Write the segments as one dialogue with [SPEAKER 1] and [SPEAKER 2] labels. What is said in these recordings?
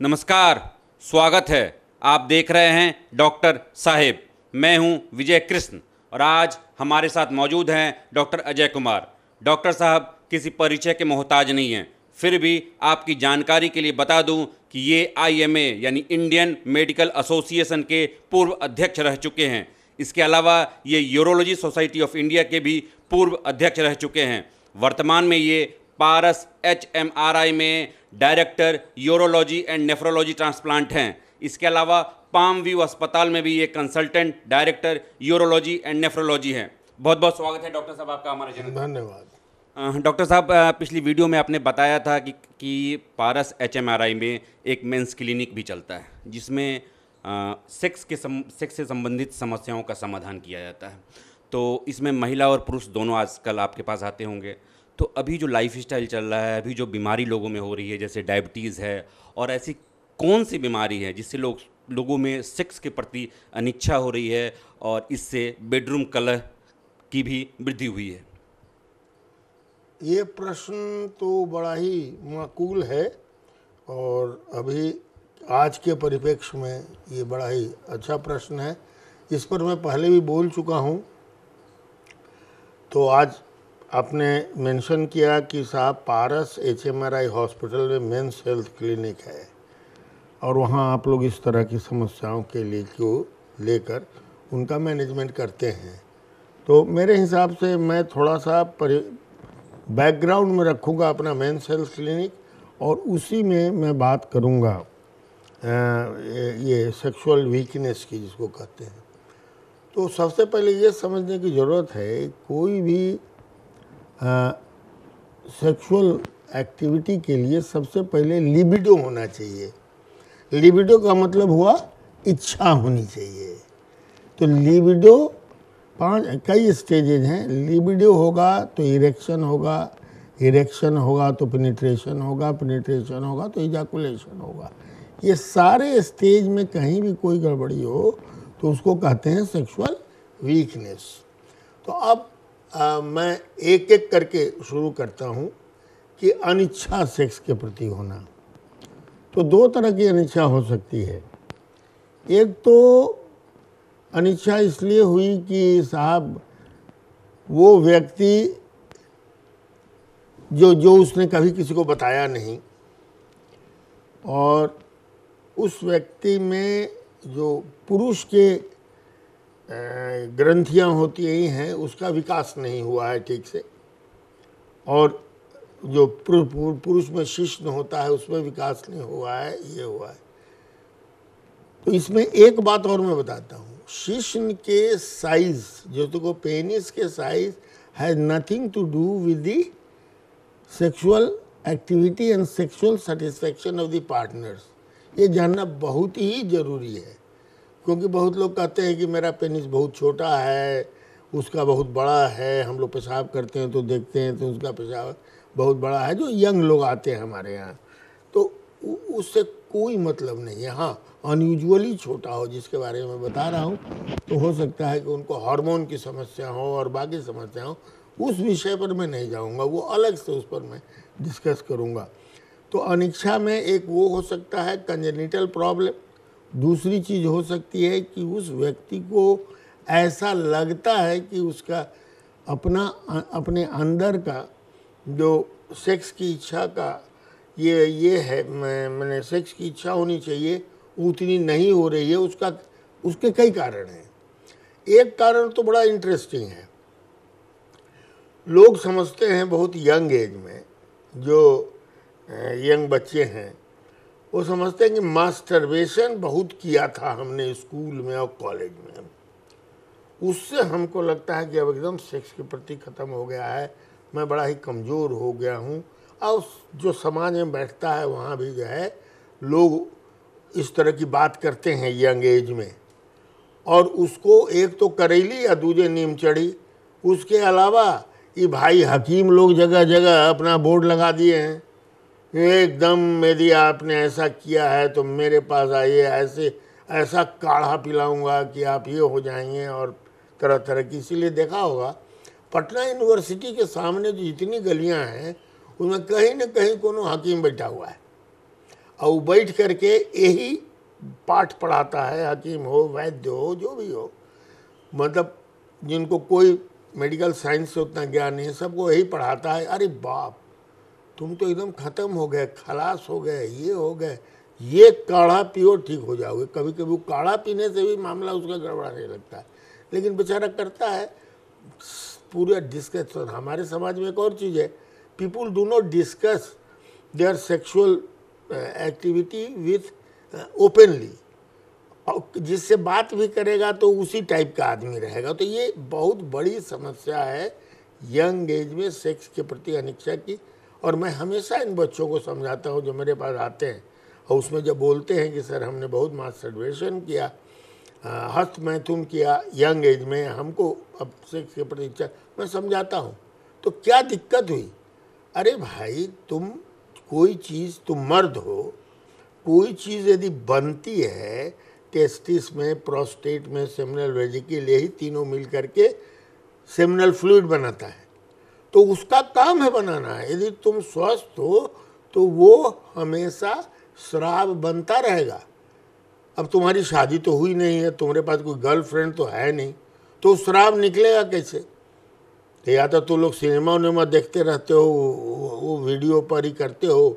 [SPEAKER 1] नमस्कार, स्वागत है। आप देख रहे हैं डॉक्टर साहेब। मैं हूँ विजय कृष्ण और आज हमारे साथ मौजूद हैं डॉक्टर अजय कुमार। डॉक्टर साहब, किसी परिचय के मोहताज नहीं हैं। फिर भी आपकी जानकारी के लिए बता दूँ कि ये आईएमए यानी इंडियन मेडिकल एसोसिएशन के पूर्व अध्यक्ष रह चुके हैं। इसके अलावा ये यूरोलॉजी सोसाइटी ऑफ़ इंडिया के भी पूर्व अध्यक्ष रह चुके हैं। वर्तमान में ये Paras H M R I में director urology and nephrology transplant हैं। इसके अलावा पाम व्यू अस्पताल में भी ये consultant director urology and nephrology हैं। बहुत बहुत स्वागत है डॉक्टर साहब आपका हमारे चैनल
[SPEAKER 2] धन्यवाद।
[SPEAKER 1] डॉक्टर साहब पिछली वीडियो में आपने बताया था कि कि पारस एचएमआरआई में एक मेंस क्लिनिक भी चलता है जिसमें सेक्स के सम, सेक्स से संबंधित समस्याओं का समाधान किया जाता है। तो इसमें महिला और पुरुष दोनों आजकल आपके पास आते होंगे। तो अभी जो लाइफ स्टाइल चल रहा है, अभी जो बीमारी लोगों में हो रही है, जैसे डायबिटीज़ है, और ऐसी कौन सी बीमारी है जिससे लोग, लोगों में सेक्स के प्रति अनिच्छा हो रही है और इससे बेडरूम कलह की भी वृद्धि हुई है?
[SPEAKER 2] ये प्रश्न तो बड़ा ही माकूल है और अभी आज के परिप्रेक्ष्य में ये बड़ा ही अच्छा प्रश्न है। इस पर मैं पहले भी बोल चुका हूँ। तो आज आपने मेंशन किया कि साहब पारस एचएमआरआई हॉस्पिटल में मेंस हेल्थ क्लिनिक है और वहाँ आप लोग इस तरह की समस्याओं के लिए को लेकर उनका मैनेजमेंट करते हैं। तो मेरे हिसाब से मैं थोड़ा सा बैकग्राउंड में रखूँगा अपना मेंस हेल्थ क्लिनिक और उसी में मैं बात करूँगा ये सेक्सुअल वीकनेस की जिसको कहते हैं। तो सबसे पहले ये समझने की ज़रूरत है कोई भी सेक्सुअल एक्टिविटी के लिए सबसे पहले लिबिडो होना चाहिए। लिबिडो का मतलब हुआ इच्छा होनी चाहिए। तो लिबिडो पाँच, कई स्टेजेज हैं। लिबिडो होगा तो इरेक्शन होगा इरेक्शन होगा तो पेनिट्रेशन होगा पेनिट्रेशन होगा तो इजाकुलेशन होगा। ये सारे स्टेज में कहीं भी कोई गड़बड़ी हो तो उसको कहते हैं सेक्सुअल वीकनेस तो अब आ, मैं एक एक करके शुरू करता हूँ कि अनिच्छा सेक्स के प्रति होना। तो दो तरह की अनिच्छा हो सकती है। एक तो अनिच्छा इसलिए हुई कि साहब वो व्यक्ति जो जो उसने कभी किसी को बताया नहीं और उस व्यक्ति में जो पुरुष के ग्रंथियाँ होती ही हैं, उसका विकास नहीं हुआ है ठीक से। और जो पुरु- पुरु- पुरुष में शिश्न होता है, उसमें विकास नहीं हुआ है, ये हुआ है। तो इसमें एक बात और मैं बताता हूँ। शिश्न के साइज़ जो तो को पेनिस के size has nothing to do with the sexual activity and sexual satisfaction of the partners ये जानना बहुत ही ज़रूरी है। क्योंकि बहुत लोग कहते हैं कि मेरा पेनिस बहुत छोटा है, उसका बहुत बड़ा है, हम लोग पेशाब करते हैं तो देखते हैं तो उसका पेशाब बहुत बड़ा है, जो यंग लोग आते हैं हमारे यहाँ। तो उससे कोई मतलब नहीं है। हाँ अनयूजुअली छोटा हो, जिसके बारे में बता रहा हूँ तो हो सकता है कि उनको हार्मोन की समस्या हो और बाकी समस्या हो, उस विषय पर मैं नहीं जाऊँगा, वो अलग से उस पर मैं डिस्कस करूँगा। तो अनिच्छा में एक वो हो सकता है कंजेनिटल प्रॉब्लम दूसरी चीज़ हो सकती है कि उस व्यक्ति को ऐसा लगता है कि उसका अपना, अपने अंदर का जो सेक्स की इच्छा का ये ये है मैंने सेक्स की इच्छा होनी चाहिए, उतनी नहीं हो रही है, उसका, उसके कई कारण हैं। एक कारण तो बड़ा इंटरेस्टिंग है। लोग समझते हैं बहुत यंग एज में जो यंग बच्चे हैं वो समझते हैं कि मास्टरबेशन बहुत किया था हमने स्कूल में और कॉलेज में। उससे हमको लगता है कि अब एकदम सेक्स के प्रति ख़त्म हो गया है, मैं बड़ा ही कमज़ोर हो गया हूँ। और जो समाज में बैठता है, वहाँ भी जो है, लोग इस तरह की बात करते हैं यंग एज में। और उसको एक तो करेली या दूजे नीम चढ़ी। उसके अलावा ये भाई हकीम लोग जगह जगह अपना बोर्ड लगा दिए हैं। एकदम यदि आपने ऐसा किया है तो मेरे पास आइए, ऐसे, ऐसा काढ़ा पिलाऊँगा कि आप ये हो जाएँगे और तरह तरह की। इसीलिए देखा होगा, पटना यूनिवर्सिटी के सामने जो जितनी गलियाँ हैं, उनमें कहीं ना कहीं कोनो हकीम बैठा हुआ है। और वो बैठ करके यही पाठ पढ़ाता है, हकीम हो, वैद्य हो, जो भी हो। मतलब जिनको कोई मेडिकल साइंस से उतना ज्ञान नहीं है, सबको यही पढ़ाता है। अरे बाप! तुम तो एकदम ख़त्म हो गए, खलास हो गए, ये हो गए। ये काढ़ा पियो, ठीक हो जाओगे। कभी कभी काढ़ा पीने से भी मामला उसका गड़बड़ाने लगता है। लेकिन बेचारा करता है, पूरा डिस्कस हमारे समाज में एक और चीज़ है। People do not discuss their sexual activity with openly और जिससे बात भी करेगा तो उसी टाइप का आदमी रहेगा। तो ये बहुत बड़ी समस्या है यंग एज में सेक्स के प्रति अनिच्छा की। और मैं हमेशा इन बच्चों को समझाता हूँ जो मेरे पास आते हैं। और उसमें जब बोलते हैं कि, सर, हमने बहुत मास्टरबेशन किया हस्त मैथुन किया, यंग एज में, हमको अब सेक्स के मैं समझाता हूँ। तो क्या दिक्कत हुई? अरे भाई, तुम कोई चीज़, तुम मर्द हो, कोई चीज़ यदि बनती है टेस्टिस में प्रोस्टेट में सेमिनल वेजिकल यही तीनों मिल करके सेमिनल फ्लूड बनाता है। तो उसका काम है बनाना। यदि तुम स्वस्थ हो तो वो हमेशा श्राव बनता रहेगा। अब तुम्हारी शादी तो हुई नहीं है, तुम्हारे पास कोई गर्लफ्रेंड तो है नहीं तो श्राव निकलेगा कैसे? तो या तो तुम लोग सिनेमा उनेमा देखते रहते हो, वो वीडियो पर ही करते हो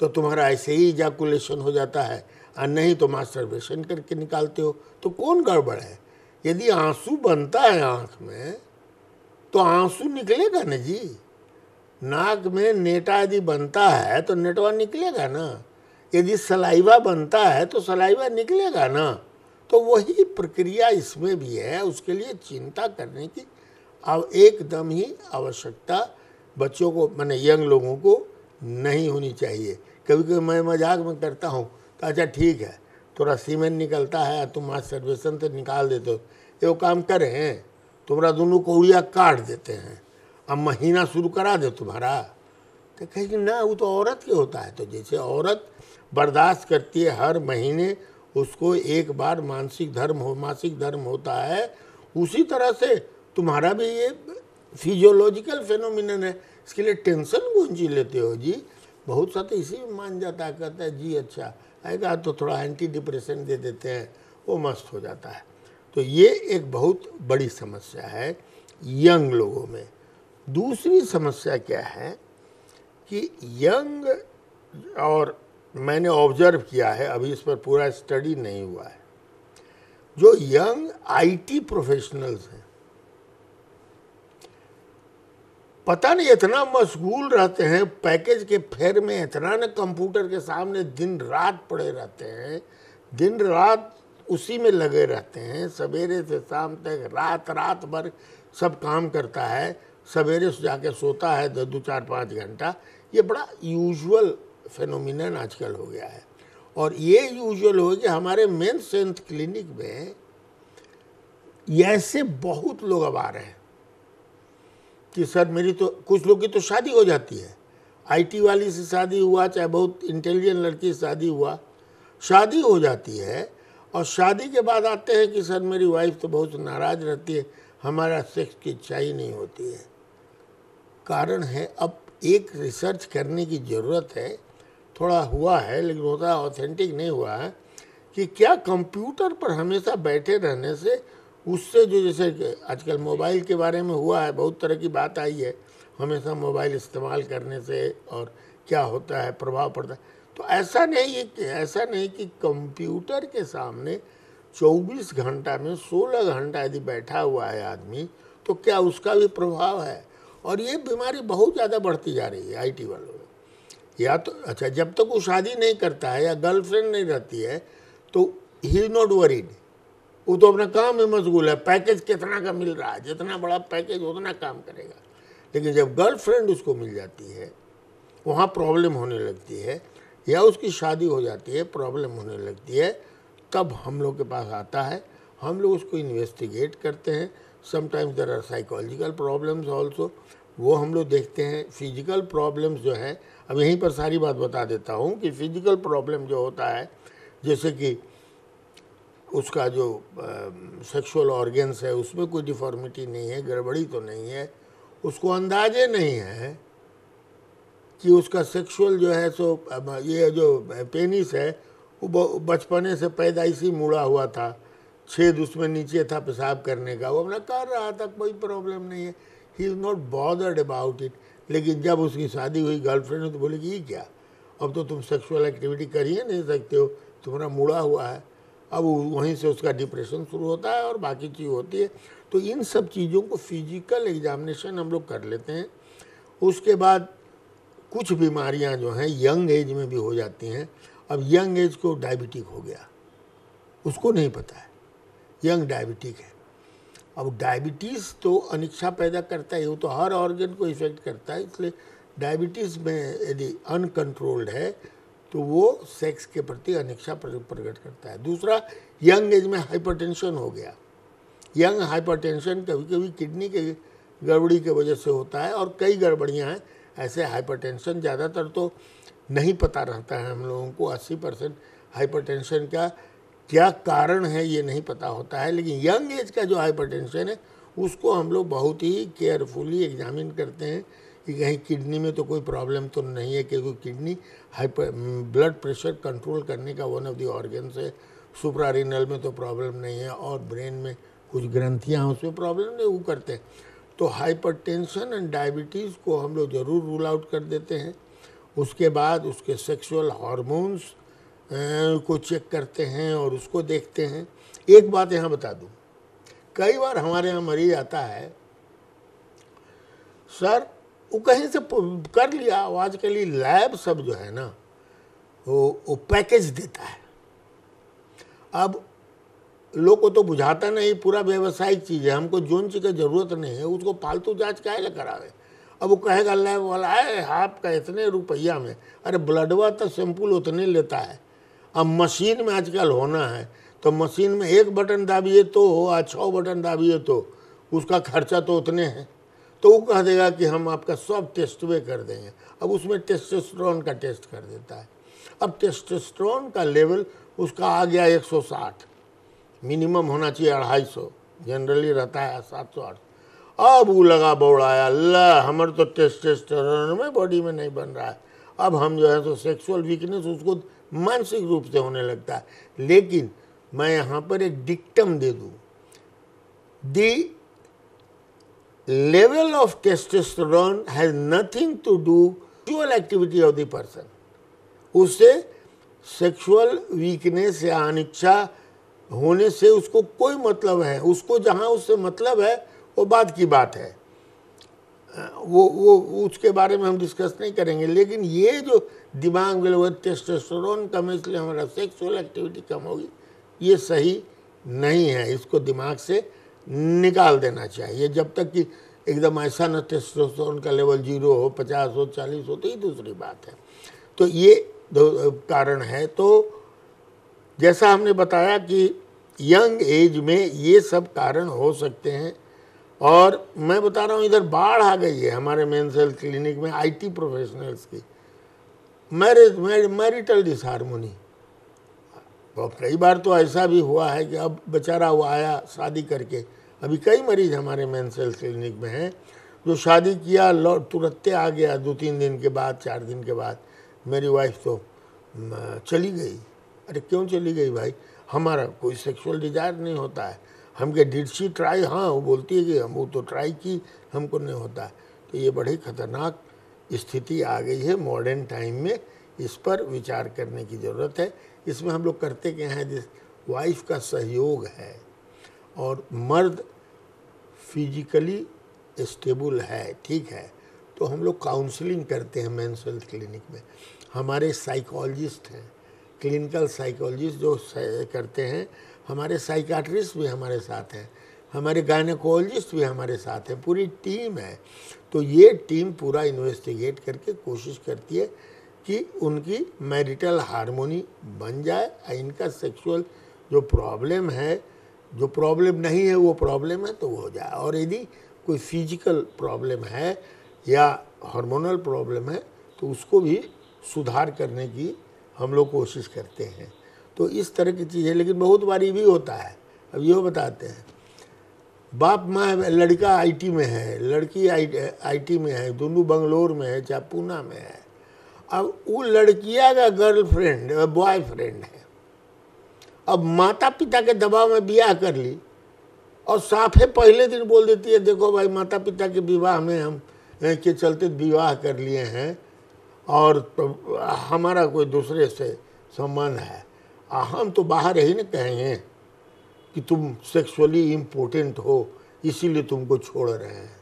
[SPEAKER 2] तो तुम्हारा ऐसे ही इजाकुलेशन हो जाता है, और नहीं तो मास्टरबेशन करके निकालते हो। तो कौन गड़बड़ है? यदि आँसू बनता है आँख में तो आँसू निकलेगा ना जी? नाक में नेटा यदि बनता है तो नेटवा निकलेगा ना? यदि सलाइवा बनता है तो सलाइवा निकलेगा ना? तो वही प्रक्रिया इसमें भी है, उसके लिए चिंता करने की अब एकदम ही आवश्यकता बच्चों को, मैंने यंग लोगों को नहीं होनी चाहिए। कभी कभी मैं मज़ाक में करता हूँ तो अच्छा ठीक है, थोड़ा सीमेंट निकलता है, तुम आज सर्वेशन से निकाल देते हो। ये वो काम करें तुम्हारा दोनों को उड़िया काट देते हैं। अब महीना शुरू करा दे तुम्हारा। तो कहे कि ना, वो तो औरत के होता है। तो जैसे औरत बर्दाश्त करती है हर महीने, उसको एक बार मानसिक धर्म हो, मासिक धर्म होता है, उसी तरह से तुम्हारा भी ये फिजियोलॉजिकल फेनोमिनन है। इसके लिए टेंशन सी लेते हो जी। बहुत सा तो इसी में मान जाता है, कहता है, जी अच्छा। आएगा तो थोड़ा एंटी डिप्रेशन दे देते हैं, वो मस्त हो जाता है। तो ये एक बहुत बड़ी समस्या है यंग लोगों में। दूसरी समस्या क्या है कि यंग और मैंने ऑब्ज़र्व किया है, अभी इस पर पूरा स्टडी नहीं हुआ है, जो यंग आईटी प्रोफेशनल्स हैं, पता नहीं इतना मशगूल रहते हैं, पैकेज के फेर में इतना न कंप्यूटर के सामने दिन रात पड़े रहते हैं, दिन रात उसी में लगे रहते हैं। सवेरे से शाम तक रात रात भर सब काम करता है। सवेरे से जाके सोता है दो दो, चार, पाँच घंटा। ये बड़ा यूजुअल फेनोमिनन आजकल हो गया है। और ये यूजुअल हो गया हमारे मेन सेंथ क्लिनिक में ऐसे बहुत लोग अब आ रहे हैं कि सर मेरी तो कुछ लोग की तो शादी हो जाती है। आईटी वाली से शादी हुआ, चाहे बहुत इंटेलिजेंट लड़की से शादी हुआ, शादी हो जाती है। और शादी के बाद आते हैं कि सर, मेरी वाइफ तो बहुत नाराज़ रहती है, हमारा सेक्स की इच्छा ही नहीं होती है। कारण है, अब एक रिसर्च करने की ज़रूरत है। थोड़ा हुआ है, लेकिन होता ऑथेंटिक नहीं हुआ है, कि क्या कंप्यूटर पर हमेशा बैठे रहने से उससे जो जैसे आजकल मोबाइल के बारे में हुआ है, बहुत तरह की बात आई है, हमेशा मोबाइल इस्तेमाल करने से और क्या होता है, प्रभाव पड़ता है। तो ऐसा नहीं है कि, ऐसा नहीं कि कंप्यूटर के सामने 24 घंटा में 16 घंटा यदि बैठा हुआ है आदमी तो क्या उसका भी प्रभाव है? और ये बीमारी बहुत ज़्यादा बढ़ती जा रही है आईटी वालों में। या तो अच्छा जब तक वो शादी नहीं करता है या गर्लफ्रेंड नहीं रहती है तो ही इज़ नॉट वरीड वो तो अपना काम में मशगूल है, पैकेज कितना का मिल रहा है, जितना बड़ा पैकेज उतना काम करेगा। लेकिन जब गर्लफ्रेंड उसको मिल जाती है, वहाँ प्रॉब्लम होने लगती है या उसकी शादी हो जाती है प्रॉब्लम होने लगती है, तब हम लोग के पास आता है। हम लोग उसको इन्वेस्टिगेट करते हैं। Sometimes there are psychological problems also वो हम लोग देखते हैं। फ़िज़िकल प्रॉब्लम्स जो है, अब यहीं पर सारी बात बता देता हूँ कि फ़िज़िकल प्रॉब्लम जो होता है, जैसे कि उसका जो सेक्सुअल ऑर्गेन्स है, उसमें कोई डिफॉर्मिटी नहीं है, गड़बड़ी तो नहीं है, उसको अंदाजे नहीं है। कि उसका सेक्सुअल जो है, सो ये जो पेनिस है, वो बचपने से पैदाइशी मुड़ा हुआ था। छेद उसमें नीचे था पेशाब करने का। वो अपना कर रहा था, कोई प्रॉब्लम नहीं है। He is not bothered about it लेकिन जब उसकी शादी हुई गर्लफ्रेंड ने तो बोले कि ये क्या? अब तो तुम सेक्सुअल एक्टिविटी कर ही नहीं सकते हो। तुम्हारा मुड़ा हुआ है। अब वहीं से उसका डिप्रेशन शुरू होता है और बाकी चीज़ होती है। तो इन सब चीज़ों को फ़िज़िकल एग्जामिनेशन हम लोग कर लेते हैं। उसके बाद कुछ बीमारियाँ जो हैं, यंग एज में भी हो जाती हैं। अब यंग एज को डायबिटिक हो गया। उसको नहीं पता है। यंग डायबिटिक है। अब डायबिटीज़ तो अनिच्छा पैदा करता है वो तो हर ऑर्गन को इफ़ेक्ट करता है, इसलिए डायबिटीज़ में यदि अनकंट्रोल्ड है तो वो सेक्स के प्रति अनिच्छा प्र- प्रकट करता है। दूसरा, यंग एज में हाइपरटेंशन हो गया। यंग हाइपरटेंशन कभी कभी किडनी के गड़बड़ी के वजह से होता है और कई गड़बड़ियाँ हैं। ऐसे हाइपरटेंशन ज़्यादातर तो नहीं पता रहता है हम लोगों को 80 परसेंट हाइपरटेंशन का क्या कारण है ये नहीं पता होता है, लेकिन यंग एज का जो हाइपरटेंशन है, उसको हम लोग बहुत ही केयरफुली एग्जामिन करते हैं कि कहीं किडनी में तो कोई प्रॉब्लम तो नहीं है क्योंकि kidney hyper blood pressure control करने का वन ऑफ़ द ऑर्गन्स है। सुप्रारिनल में तो प्रॉब्लम नहीं है और ब्रेन में कुछ ग्रंथियाँ उसमें प्रॉब्लम नहीं, वो करते हैं। तो हाइपरटेंशन एंड डायबिटीज़ को हम लोग ज़रूर रूल आउट कर देते हैं। उसके बाद उसके सेक्सुअल हार्मोन्स को चेक करते हैं और उसको देखते हैं। एक बात यहाँ बता दूँ। कई बार हमारे यहाँ मरीज़ आता है, सर, वो कहीं से कर लिया, वो आजकल ये लैब सब जो है ना, वो वो पैकेज देता है। अब लोग को तो बुझाता नहीं, पूरा व्यवसायिक चीज़ है, हमको जोन का ज़रूरत नहीं है, उसको फालतू जाँच काहे करावे। अब वो कहेगा लैब वाला है आपका इतने रुपया में, अरे ब्लडवा तो सैंपल उतने लेता है। अब मशीन में आजकल होना है तो मशीन में एक बटन दाबिए तो हो या छः बटन दाबिए तो उसका खर्चा तो उतने हैं। तो वो कह देगा कि हम आपका सब टेस्ट वे कर देंगे। अब उसमें टेस्टोस्टेरोन का टेस्ट कर देता है। अब टेस्टोस्टेरोन का लेवल उसका आ गया 160 मिनिमम होना चाहिए अढ़ाई सौ। जनरली रहता है सात सौ आठ अब वो लगा बौड़ाया अल्लाह, हमारे तो टेस्टोस्टेरोन में बॉडी में नहीं बन रहा है। अब हम जो है तो सेक्सुअल वीकनेस उसको मानसिक रूप से होने लगता है। लेकिन मैं यहाँ पर एक डिक्टम दे दूँ। The level of testosterone has nothing to do sexual activity of the person. उससे सेक्सुअल वीकनेस या अनिच्छा होने से उसको कोई मतलब है? उसको जहाँ उससे मतलब है, वो बाद की बात है। वो वो, उसके बारे में हम डिस्कस नहीं करेंगे। लेकिन ये जो दिमाग में वो टेस्टोस्टेरोन कम है, इसलिए हमारा सेक्सुअल एक्टिविटी कम होगी, ये सही नहीं है। इसको दिमाग से निकाल देना चाहिए। जब तक कि एकदम ऐसा न टेस्टोस्टेरोन का लेवल ज़ीरो हो, पचास हो, चालीस हो तो ये दूसरी बात है। तो ये कारण है। तो जैसा हमने बताया कि यंग एज में ये सब कारण हो सकते हैं। और मैं बता रहा हूँ, इधर बाढ़ आ गई है हमारे मेंस हेल्थ क्लिनिक में, आईटी प्रोफेशनल्स की। Marriage marital disharmony. और कई बार तो ऐसा भी हुआ है कि अब बेचारा वो आया शादी करके। अभी कई मरीज़ हमारे मेंस हेल्थ क्लिनिक में हैं, जो शादी किया, लौट, तुरंत आ गया दो तीन दिन के बाद, चार दिन के बाद। मेरी वाइफ तो चली गई। अरे क्यों चली गई भाई? हमारा कोई सेक्सुअल डिज़ायर नहीं होता है। हम के डिड सी ट्राई हाँ वो बोलती है कि हम वो तो ट्राई की, हमको नहीं होता। तो ये बड़ी खतरनाक स्थिति आ गई है मॉडर्न टाइम में। इस पर विचार करने की ज़रूरत है। इसमें हम लोग करते क्या हैं? जिस वाइफ का सहयोग है और मर्द फिजिकली स्टेबल है, ठीक है? तो हम लोग काउंसलिंग करते हैं मेंस हेल्थ क्लिनिक में। हमारे साइकोलॉजिस्ट हैं। क्लिनिकल साइकोलॉजिस्ट जो करते हैं, हमारे साइकाट्रिस्ट भी हमारे साथ हैं, हमारे गायनकोलॉजिस्ट भी हमारे साथ हैं, पूरी टीम है। तो ये टीम पूरा इन्वेस्टिगेट करके कोशिश करती है कि उनकी मैरिटल हारमोनी बन जाए, और इनका सेक्सुअल जो प्रॉब्लम है, जो प्रॉब्लम नहीं है, वो प्रॉब्लम है तो वो हो जाए। और यदि कोई फ़िज़िकल प्रॉब्लम है या हार्मोनल प्रॉब्लम है तो उसको भी सुधार करने की हम लोग कोशिश करते हैं। तो इस तरह की चीज़ है, लेकिन बहुत बार भी होता है। अब ये बताते हैं। बाप, माँ, लड़का आईटी में है, लड़की आई आईटी में है, दोनों बंगलोर में है, चाहे पूना में है। अब वो लड़किया का गर्लफ्रेंड बॉयफ्रेंड है। अब माता पिता के दबाव में ब्याह कर ली और साफे पहले दिन बोल देती है, देखो भाई माता पिता के विवाह में हम के चलते विवाह कर लिए हैं और तो हमारा कोई दूसरे से संबंध है। हम तो बाहर ही ना कहेंगे कि तुम सेक्सुअली इम्पोर्टेंट हो, इसीलिए तुमको छोड़ रहे हैं।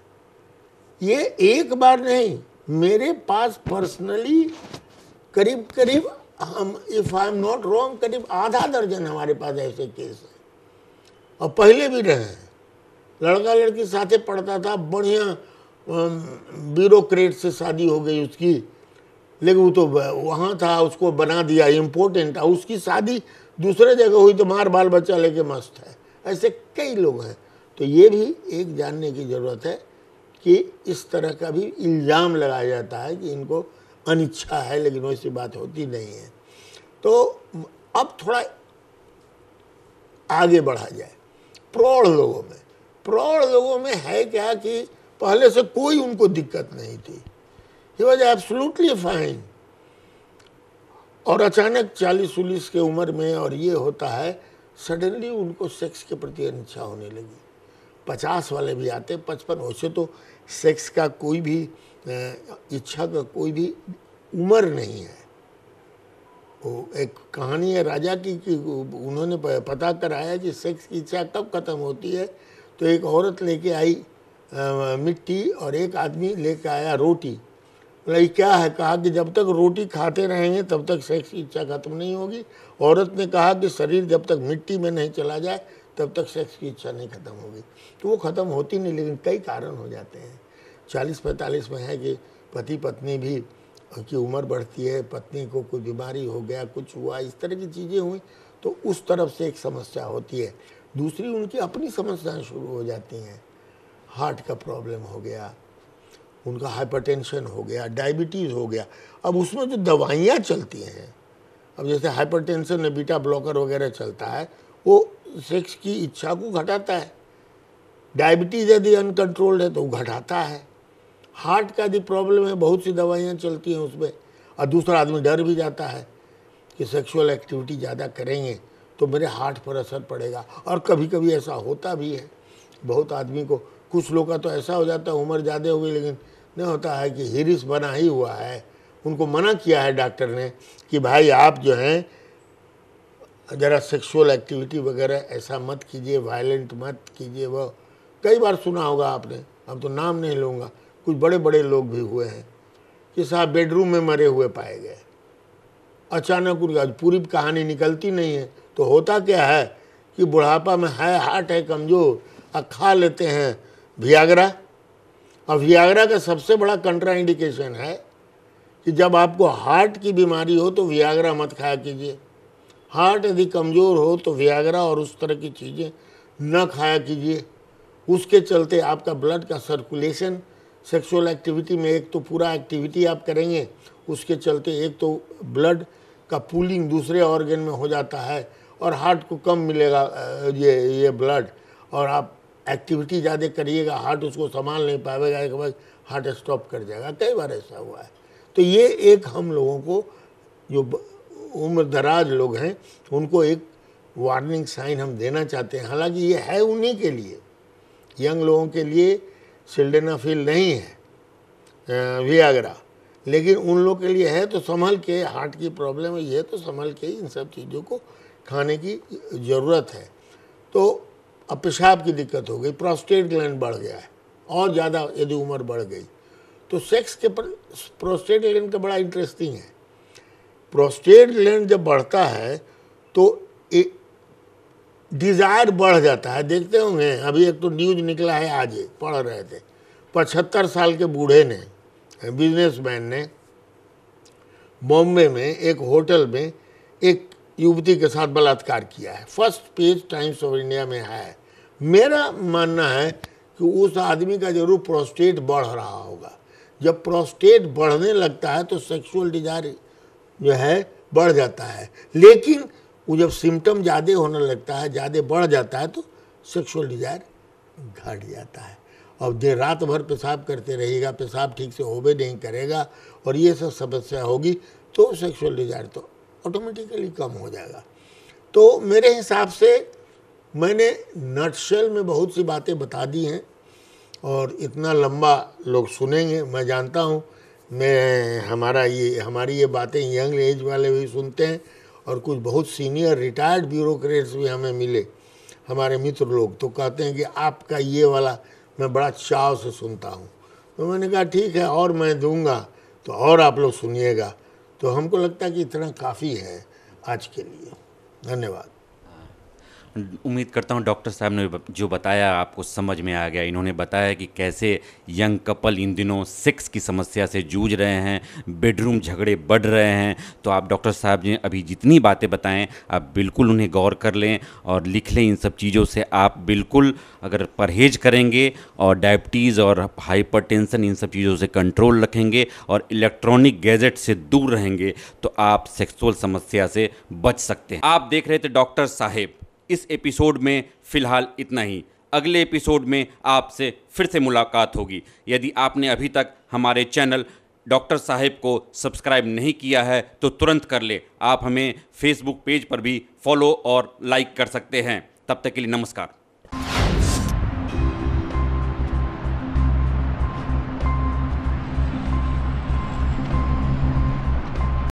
[SPEAKER 2] ये एक बार नहीं, मेरे पास पर्सनली करीब करीब हम if I am not wrong करीब आधा दर्जन हमारे पास ऐसे केस हैं। और पहले भी रहे हैं। लड़का लड़की साथे पढ़ता था, बढ़िया ब्यूरोक्रेट से शादी हो गई उसकी। लेकिन वो तो वहाँ था, उसको बना दिया इम्पोर्टेंट था। उसकी शादी दूसरे जगह हुई तो मार बाल बच्चा लेके मस्त है। ऐसे कई लोग हैं। तो ये भी एक जानने की ज़रूरत है कि इस तरह का भी इल्ज़ाम लगाया जाता है कि इनको अनिच्छा है, लेकिन वैसी बात होती नहीं है। तो अब थोड़ा आगे बढ़ा जाए। प्रौढ़ लोगों में। प्रौढ़ लोगों में है क्या कि पहले से कोई उनको दिक्कत नहीं थी। ही वॉज़ एब्सोल्युटली फाइन और अचानक चालीस उलीस के उम्र में और ये होता है सडनली उनको सेक्स के प्रति अनिच्छा होने लगी। पचास वाले भी आते, पचपन, वैसे तो सेक्स का कोई भी इच्छा का कोई भी उम्र नहीं है। वो एक कहानी है राजा की कि उन्होंने पता कराया कि सेक्स की इच्छा कब खत्म होती है। तो एक औरत लेके आई मिट्टी और एक आदमी लेके आया रोटी। क्या है? कहा कि जब तक रोटी खाते रहेंगे, तब तक सेक्स की इच्छा खत्म नहीं होगी। औरत ने कहा कि शरीर जब तक मिट्टी में नहीं चला जाए, तब तक सेक्स की इच्छा नहीं खत्म होगी। तो वो खत्म होती नहीं, लेकिन कई कारण हो जाते हैं। चालीस पैंतालीस में है कि पति पत्नी भी की उम्र बढ़ती है, पत्नी को कोई बीमारी हो गया, कुछ हुआ, इस तरह की चीज़ें हुई तो उस तरफ़ से एक समस्या होती है। दूसरी, उनकी अपनी समस्याएँ शुरू हो जाती हैं। हार्ट का प्रॉब्लम हो गया उनका हाइपरटेंशन हो गया डायबिटीज़ हो गया। अब उसमें जो दवाइयाँ चलती हैं, अब जैसे हाइपरटेंशन में बीटा ब्लॉकर वगैरह चलता है, वो सेक्स की इच्छा को घटाता है। डायबिटीज़ यदि अनकंट्रोल्ड है तो वो घटाता है। हार्ट का यदि प्रॉब्लम है, बहुत सी दवाइयाँ चलती हैं उसमें। और दूसरा आदमी डर भी जाता है कि सेक्सुअल एक्टिविटी ज़्यादा करेंगे तो मेरे हार्ट पर असर पड़ेगा। और कभी कभी ऐसा होता भी है। बहुत आदमी को, कुछ लोग का तो ऐसा हो जाता है, उम्र ज़्यादा हो गई लेकिन नहीं होता है कि हिरिस बना ही हुआ है। उनको मना किया है डॉक्टर ने कि भाई आप जो हैं, ज़रा सेक्सुअल एक्टिविटी वगैरह ऐसा मत कीजिए वायलेंट मत कीजिए वह कई बार सुना होगा आपने। अब तो नाम नहीं लूँगा। कुछ बड़े बड़े लोग भी हुए हैं कि साहब बेडरूम में मरे हुए पाए गए। अचानक उनका पूरी कहानी निकलती नहीं है। तो होता क्या है कि बुढ़ापा में है हार्ट है कमज़ोर और खा लेते हैं वियाग्रा और वियाग्रा का सबसे बड़ा कंट्रा इंडिकेशन है कि जब आपको हार्ट की बीमारी हो तो वियाग्रा मत खाया कीजिए। हार्ट यदि कमज़ोर हो तो वियाग्रा और उस तरह की चीज़ें न खाया कीजिए। उसके चलते आपका ब्लड का सर्कुलेशन सेक्सुअल एक्टिविटी में एक तो पूरा एक्टिविटी आप करेंगे, उसके चलते एक तो ब्लड का पूलिंग दूसरे ऑर्गन में हो जाता है और हार्ट को कम मिलेगा ये ये ब्लड और आप एक्टिविटी ज़्यादा करिएगा, हार्ट उसको संभाल नहीं पाएगा एक बार हार्ट स्टॉप कर जाएगा। कई बार ऐसा हुआ है। तो ये एक हम लोगों को, जो उम्र दराज लोग हैं, उनको एक वार्निंग साइन हम देना चाहते हैं। हालाँकि ये है उन्हीं के लिए। यंग लोगों के लिए सिल्डेनाफिल नहीं है वियाग्रा लेकिन उन लोग के लिए है तो संभल के, हार्ट की प्रॉब्लम है, ये तो संभल के इन सब चीज़ों को खाने की ज़रूरत है। तो अब पेशाब की दिक्कत हो गई प्रोस्टेट ग्लैंड बढ़ गया है और ज़्यादा यदि उम्र बढ़ गई। तो सेक्स के पर प्रोस्टेट ग्लैंड का बड़ा इंटरेस्टिंग है। प्रोस्टेट ग्लैंड जब बढ़ता है तो डिज़ायर बढ़ जाता है। देखते होंगे अभी एक तो न्यूज़ निकला है आज ही, पढ़ रहे थे। पचहत्तर साल के बूढ़े ने बिजनेसमैन ने बॉम्बे में एक होटल में एक युवती के साथ बलात्कार किया है। First page Times of India में है। मेरा मानना है कि उस आदमी का ज़रूर प्रोस्टेट बढ़ रहा होगा। जब प्रोस्टेट बढ़ने लगता है तो सेक्सुअल डिज़ायर जो है बढ़ जाता है। लेकिन वो जब सिम्टम ज़्यादा होने लगता है, ज़्यादा बढ़ जाता है तो सेक्सुअल डिज़ायर घट जाता है। और देर रात भर पेशाब करते रहेगा पेशाब ठीक से होबे नहीं करेगा और ये सब समस्या होगी तो सेक्सुअल डिज़ायर तो ऑटोमेटिकली कम हो जाएगा। तो मेरे हिसाब से मैंने नटशेल में बहुत सी बातें बता दी हैं और इतना लंबा लोग सुनेंगे, मैं जानता हूँ। मैं, हमारा ये, हमारी ये बातें यंग एज वाले भी सुनते हैं और कुछ बहुत सीनियर रिटायर्ड ब्यूरोक्रेट्स भी हमें मिले, हमारे मित्र लोग तो कहते हैं कि आपका ये वाला मैं बड़ा चाव से सुनता हूँ। तो मैंने कहा, ठीक है, और मैं दूँगा तो और आप लोग सुनिएगा। तो हमको लगता है कि इतना काफ़ी है आज के लिए। धन्यवाद।
[SPEAKER 1] उम्मीद करता हूँ डॉक्टर साहब ने जो बताया आपको समझ में आ गया। इन्होंने बताया कि कैसे यंग कपल इन दिनों सेक्स की समस्या से जूझ रहे हैं, बेडरूम झगड़े बढ़ रहे हैं। तो आप डॉक्टर साहब ने अभी जितनी बातें बताएँ, आप बिल्कुल उन्हें गौर कर लें और लिख लें इन सब चीज़ों से। आप बिल्कुल अगर परहेज करेंगे और डायबिटीज़ और हाइपर इन सब चीज़ों से कंट्रोल रखेंगे और इलेक्ट्रॉनिक गैजेट से दूर रहेंगे तो आप सेक्सुअल समस्या से बच सकते हैं। आप देख रहे थे डॉक्टर साहेब इस एपिसोड में फ़िलहाल इतना ही। अगले एपिसोड में आपसे फिर से मुलाकात होगी। यदि आपने अभी तक हमारे चैनल डॉक्टर साहेब को सब्सक्राइब नहीं किया है तो तुरंत कर ले। आप हमें फेसबुक पेज पर भी फॉलो और लाइक कर सकते हैं। तब तक के लिए नमस्कार।